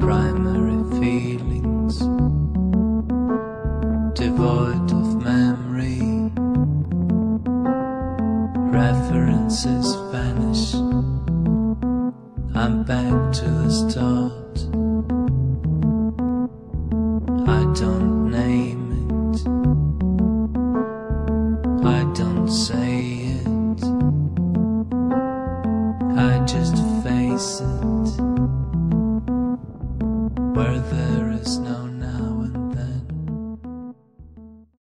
primary feelings devoid differences vanish. I'm back to the start. I don't name it. I don't say it. I just face it. Where there is no